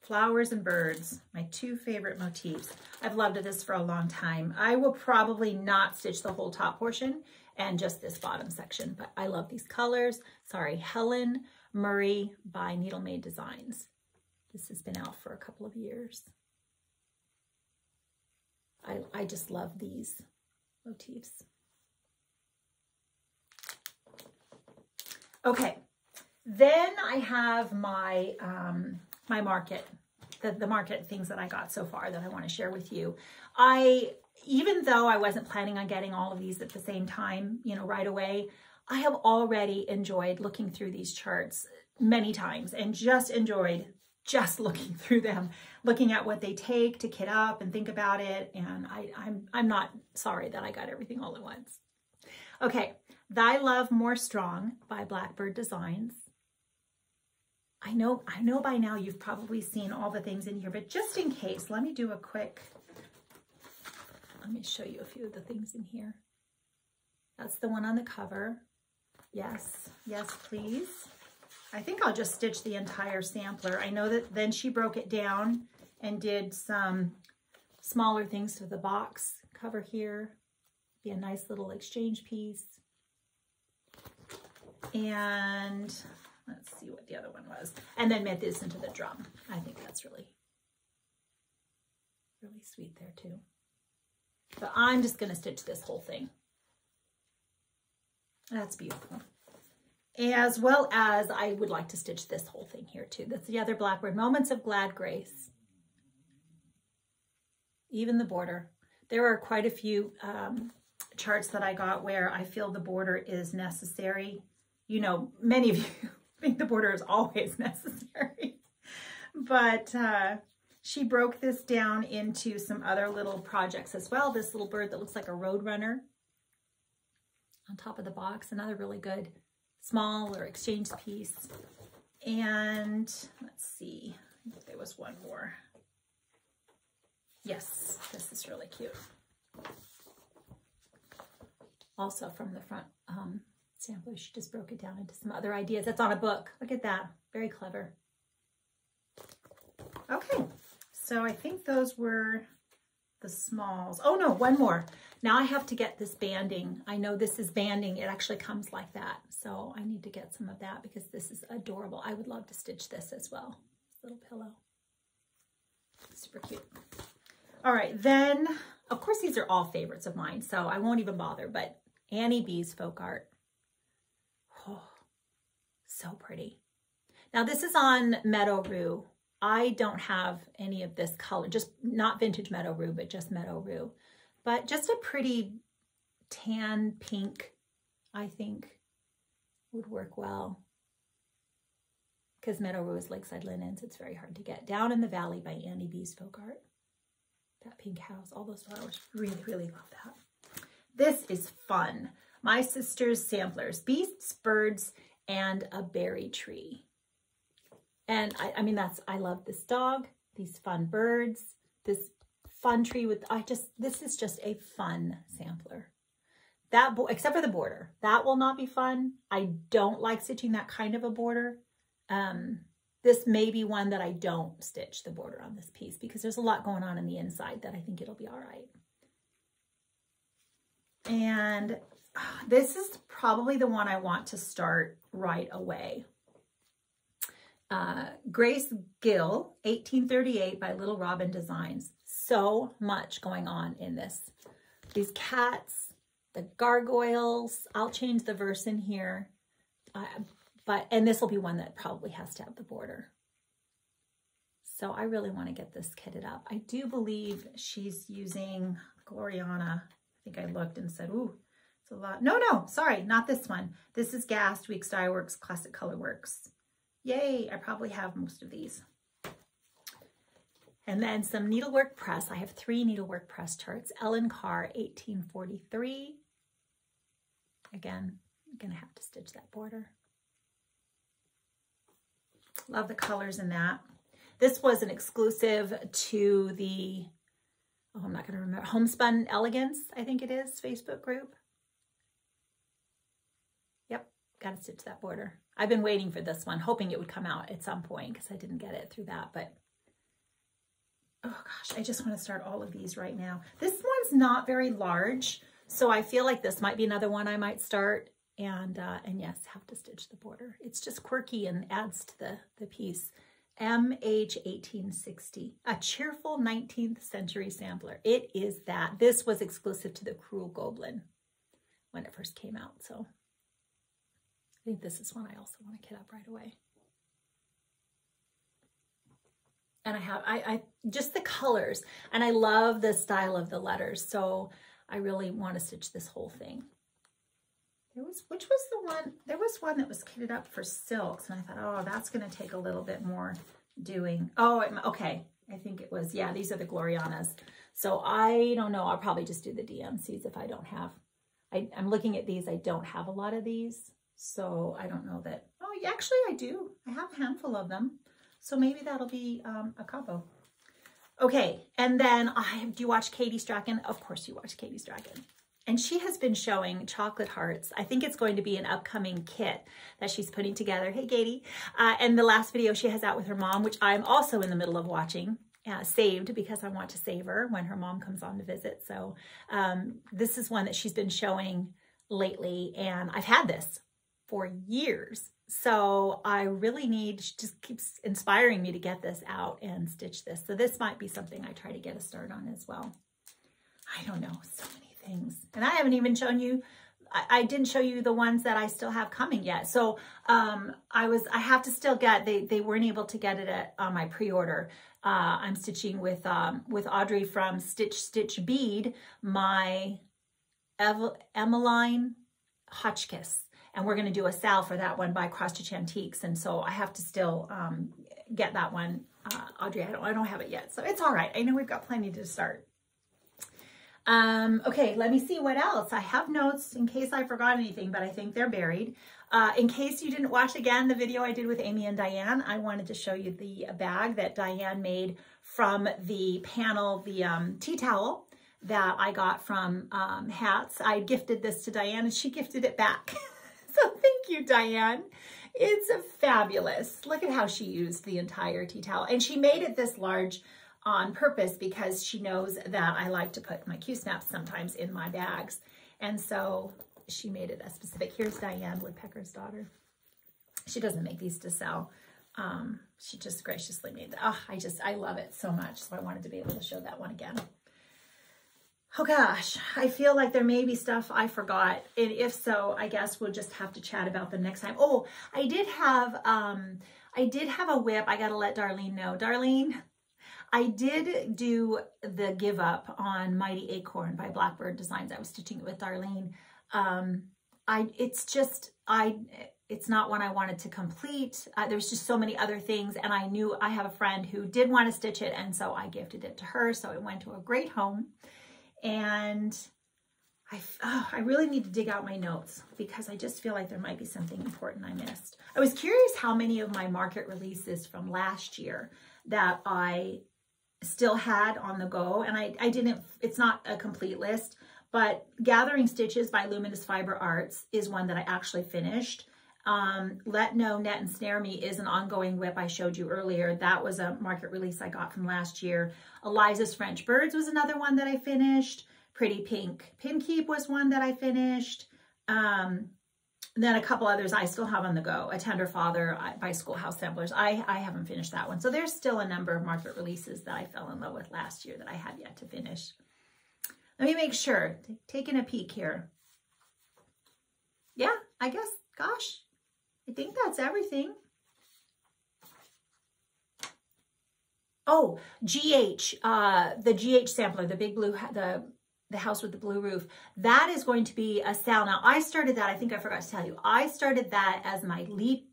Flowers and birds, my two favorite motifs. I've loved this for a long time. I will probably not stitch the whole top portion and just this bottom section, but I love these colors. Sorry, Helen Murray by Needle Made Designs. This has been out for a couple of years. I, I just love these motifs. Okay, then I have my, um, my market, the, the market things that I got so far that I want to share with you. I, even though I wasn't planning on getting all of these at the same time, you know, right away, I have already enjoyed looking through these charts many times and just enjoyed just looking through them, looking at what they take to kit up and think about it. And I, I'm, I'm not sorry that I got everything all at once. Okay, Thy Love More Strong by Blackbird Designs. I know, I know by now you've probably seen all the things in here, but just in case, let me do a quick, let me show you a few of the things in here. That's the one on the cover. Yes, yes, please. I think I'll just stitch the entire sampler. I know that then she broke it down and did some smaller things to the box cover here. Be a nice little exchange piece. And let's see what the other one was. And then made this into the drum. I think that's really, really sweet there too. But I'm just going to stitch this whole thing. That's beautiful as well as I would like to stitch this whole thing here too. That's the other Blackbird, Moments of Glad Grace. Even the border. There are quite a few um, charts that I got where I feel the border is necessary. You know, many of you think the border is always necessary. but uh, she broke this down into some other little projects as well. This little bird that looks like a road runner on top of the box. Another really good small or exchange piece. And let's see, there was one more. Yes, this is really cute. Also from the front um, sampler, she just broke it down into some other ideas. That's on a book. Look at that. Very clever. Okay, so I think those were the smalls. Oh no, one more. Now I have to get this banding. I know this is banding. It actually comes like that. So I need to get some of that because this is adorable. I would love to stitch this as well. Little pillow. Super cute. All right, then, of course, these are all favorites of mine, so I won't even bother, but Annie Beez Folk Art. Oh, so pretty. Now, this is on Meadow Rue I don't have any of this color, just not vintage Meadow Rue, but just Meadow Rue. But just a pretty tan pink, I think would work well. Because Meadow Rue is Lakeside Linens. It's very hard to get. Down in the Valley by Annie Beez Folk Art. That pink house, all those flowers. Really, really love that. This is fun. My Sister's Samplers. Beasts, Birds, and a Berry Tree. And I, I mean, that's, I love this dog, these fun birds, this fun tree with, I just, this is just a fun sampler. That, except for the border, that will not be fun. I don't like stitching that kind of a border. Um, this may be one that I don't stitch the border on this piece because there's a lot going on in the inside that I think it'll be all right. And ah, this is probably the one I want to start right away. Uh, Grace Gill, 1838 by Little Robin Designs. So much going on in this. These cats, the gargoyles. I'll change the verse in here. Uh, but And this will be one that probably has to have the border. So I really want to get this kitted up. I do believe she's using Gloriana. I think I looked and said, ooh, it's a lot. No, no, sorry, not this one. This is GAST Weeks Dye Works Classic Color Works. Yay, I probably have most of these. And then some needlework press. I have three needlework press charts. Ellen Carr, 1843. Again, I'm gonna have to stitch that border. Love the colors in that. This was an exclusive to the, oh, I'm not gonna remember, Homespun Elegance, I think it is, Facebook group. Yep, gotta stitch that border. I've been waiting for this one, hoping it would come out at some point because I didn't get it through that, but oh gosh, I just want to start all of these right now. This one's not very large, so I feel like this might be another one I might start. And, uh, and yes, have to stitch the border. It's just quirky and adds to the, the piece. MH1860, a cheerful 19th century sampler. It is that. This was exclusive to the Crewel Gobbler when it first came out. So I think this is one I also want to get up right away. and I have, I, I just the colors and I love the style of the letters. So I really want to stitch this whole thing. There was, which was the one, there was one that was kitted up for silks and I thought, oh, that's going to take a little bit more doing. Oh, okay. I think it was, yeah, these are the Glorianas. So I don't know. I'll probably just do the DMCs if I don't have, I, I'm looking at these. I don't have a lot of these. So I don't know that, oh, actually I do. I have a handful of them. So maybe that'll be um, a combo. Okay, and then I do you watch Katie Strachan? Of course you watch Katie Strachan. And she has been showing chocolate hearts. I think it's going to be an upcoming kit that she's putting together. Hey, Katie. Uh, and the last video she has out with her mom, which I'm also in the middle of watching, uh, saved because I want to save her when her mom comes on to visit. So um, this is one that she's been showing lately. And I've had this for years. So I really need, she just keeps inspiring me to get this out and stitch this. So this might be something I try to get a start on as well. I don't know, so many things. And I haven't even shown you, I, I didn't show you the ones that I still have coming yet. So um, I was, I have to still get, they, they weren't able to get it at on my pre-order. Uh, I'm stitching with, um, with Audrey from Stitch Stitch Bead, my Ev Emmeline Hotchkiss and we're going to do a SAL for that one by Cross Stitch Antiques. And so I have to still um, get that one. Uh, Audrey, I don't, I don't have it yet. So it's all right. I know we've got plenty to start. Um, okay, let me see what else. I have notes in case I forgot anything, but I think they're buried. Uh, in case you didn't watch again the video I did with Amy and Diane, I wanted to show you the bag that Diane made from the panel, the um, tea towel that I got from um, Hats. I gifted this to Diane and she gifted it back. So thank you, Diane. It's fabulous. Look at how she used the entire tea towel. And she made it this large on purpose because she knows that I like to put my Q-snaps sometimes in my bags. And so she made it a specific. Here's Diane Woodpecker's daughter. She doesn't make these to sell. Um, she just graciously made that. Oh, I just, I love it so much. So I wanted to be able to show that one again. Oh gosh, I feel like there may be stuff I forgot. And if so, I guess we'll just have to chat about them next time. Oh, I did have, um, I did have a WIP. I got to let Darlene know. Darlene, I did do the give up on Mighty Acorn by Blackbird Designs. I was stitching it with Darlene. Um, I, it's just, I, it's not one I wanted to complete. Uh, there's just so many other things. And I knew I have a friend who did want to stitch it. And so I gifted it to her. So it went to a great home. And I, oh, I really need to dig out my notes because I just feel like there might be something important I missed. I was curious how many of my market releases from last year that I still had on the go. And I, I didn't, it's not a complete list, but Gathering Stitches by Luminous Fiber Arts is one that I actually finished. Um, Let Know Net and Snare Me is an ongoing WIP I showed you earlier. That was a market release I got from last year. Eliza's French Birds was another one that I finished. Pretty Pink Pin Keep was one that I finished. Um, then a couple others I still have on the go. A Tender Father by Schoolhouse Samplers. I, I haven't finished that one. So there's still a number of market releases that I fell in love with last year that I have yet to finish. Let me make sure. Taking a peek here. Yeah, I guess, gosh, I think that's everything. Oh, GH, uh, the GH sampler, the big blue, the the house with the blue roof. That is going to be a SAL. Now, I started that, I think I forgot to tell you, I started that as my leap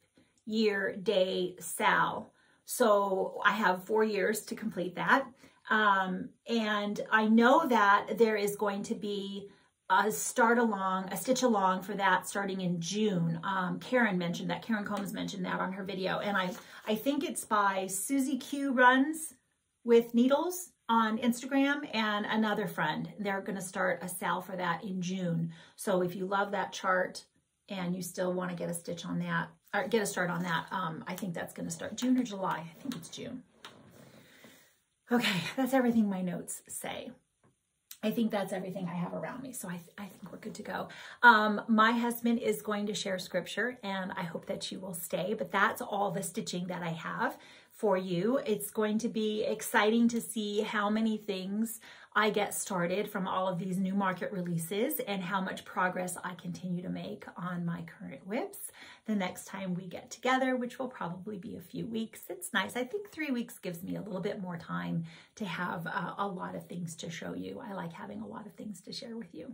year day SAL. So I have four years to complete that. Um, and I know that there is going to be a start along, a stitch along for that starting in June. Um, Karen mentioned that, Karen Combs mentioned that on her video. And I, I think it's by Susie Q Runs with Needles on Instagram and another friend. They're going to start a SAL for that in June. So if you love that chart and you still want to get a stitch on that, or get a start on that, um, I think that's going to start June or July. I think it's June. Okay, that's everything my notes say. I think that's everything I have around me. So I, th I think we're good to go. Um, my husband is going to share scripture and I hope that you will stay, but that's all the stitching that I have for you. It's going to be exciting to see how many things I get started from all of these new market releases and how much progress I continue to make on my current WIPs the next time we get together, which will probably be a few weeks. It's nice. I think three weeks gives me a little bit more time to have uh, a lot of things to show you. I like having a lot of things to share with you.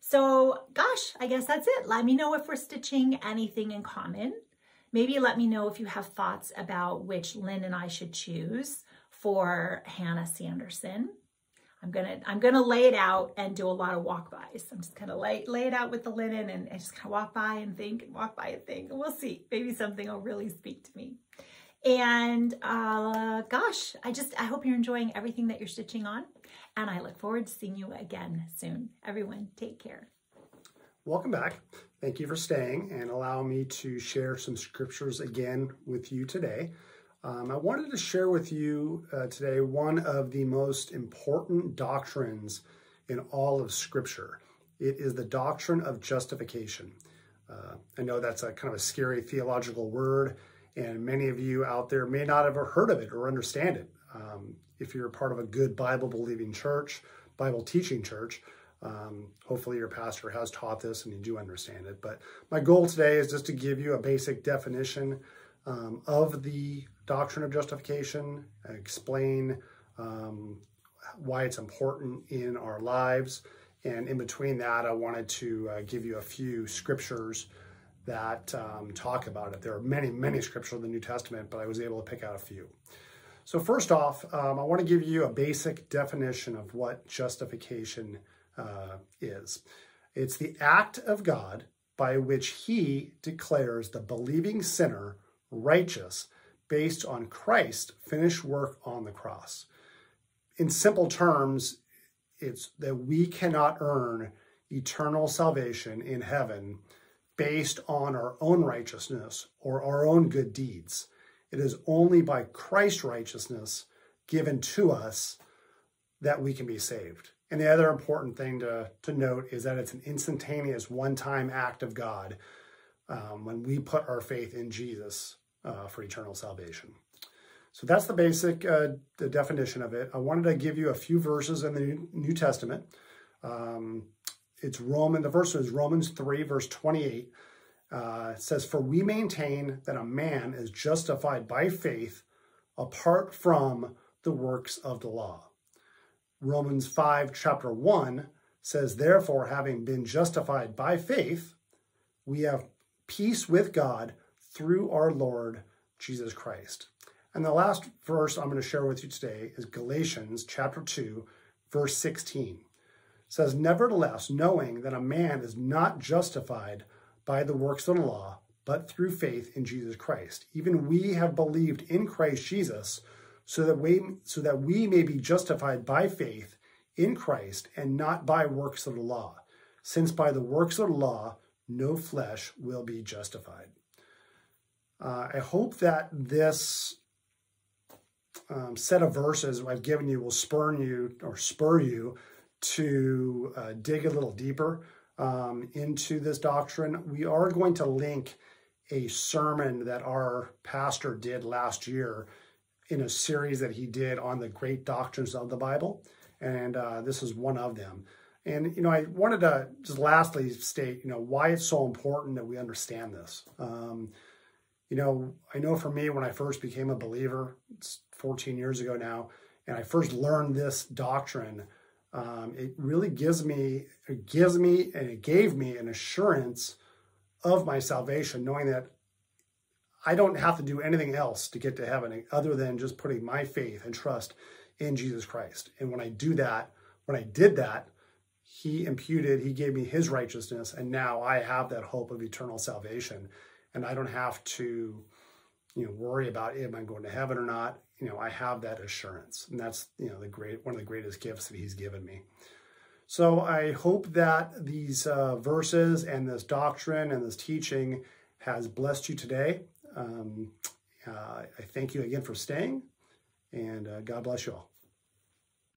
So gosh, I guess that's it. Let me know if we're stitching anything in common. Maybe let me know if you have thoughts about which Lynn and I should choose for Hannah Sanderson. I'm gonna I'm gonna lay it out and do a lot of walk bys. I'm just gonna lay lay it out with the linen and, and just kind of walk by and think and walk by and think. We'll see. Maybe something will really speak to me. And uh, gosh, I just I hope you're enjoying everything that you're stitching on, and I look forward to seeing you again soon. Everyone, take care. Welcome back. Thank you for staying and allow me to share some scriptures again with you today. Um, I wanted to share with you uh, today one of the most important doctrines in all of Scripture. It is the doctrine of justification. Uh, I know that's a kind of a scary theological word, and many of you out there may not have heard of it or understand it. Um, if you're part of a good Bible believing church, Bible teaching church, um, hopefully your pastor has taught this and you do understand it. But my goal today is just to give you a basic definition um, of the doctrine of justification, explain um, why it's important in our lives. And in between that, I wanted to uh, give you a few scriptures that um, talk about it. There are many, many scriptures in the New Testament, but I was able to pick out a few. So first off, um, I want to give you a basic definition of what justification uh, is. It's the act of God by which he declares the believing sinner righteous based on Christ's finished work on the cross. In simple terms, it's that we cannot earn eternal salvation in heaven based on our own righteousness or our own good deeds. It is only by Christ's righteousness given to us that we can be saved. And the other important thing to, to note is that it's an instantaneous one-time act of God um, when we put our faith in Jesus uh, for eternal salvation. So that's the basic uh, the definition of it. I wanted to give you a few verses in the New Testament. Um, it's Roman, the verse is Romans 3, verse 28. Uh, it says, For we maintain that a man is justified by faith apart from the works of the law. Romans 5, chapter 1 says, Therefore, having been justified by faith, we have peace with God through our Lord Jesus Christ. And the last verse I'm going to share with you today is Galatians chapter 2, verse 16. It says, Nevertheless, knowing that a man is not justified by the works of the law, but through faith in Jesus Christ. Even we have believed in Christ Jesus, so that we, so that we may be justified by faith in Christ and not by works of the law, since by the works of the law no flesh will be justified. Uh, I hope that this um, set of verses I've given you will spur you or spur you to uh, dig a little deeper um, into this doctrine. We are going to link a sermon that our pastor did last year in a series that he did on the great doctrines of the Bible. And uh, this is one of them. And, you know, I wanted to just lastly state, you know, why it's so important that we understand this. Um, you know, I know for me, when I first became a believer, it's 14 years ago now, and I first learned this doctrine, um, it really gives me, it gives me, and it gave me an assurance of my salvation, knowing that I don't have to do anything else to get to heaven other than just putting my faith and trust in Jesus Christ. And when I do that, when I did that, he imputed, he gave me his righteousness, and now I have that hope of eternal salvation. And I don't have to, you know, worry about am I going to heaven or not. You know, I have that assurance. And that's, you know, the great one of the greatest gifts that he's given me. So I hope that these uh, verses and this doctrine and this teaching has blessed you today. Um, uh, I thank you again for staying, and uh, God bless you all.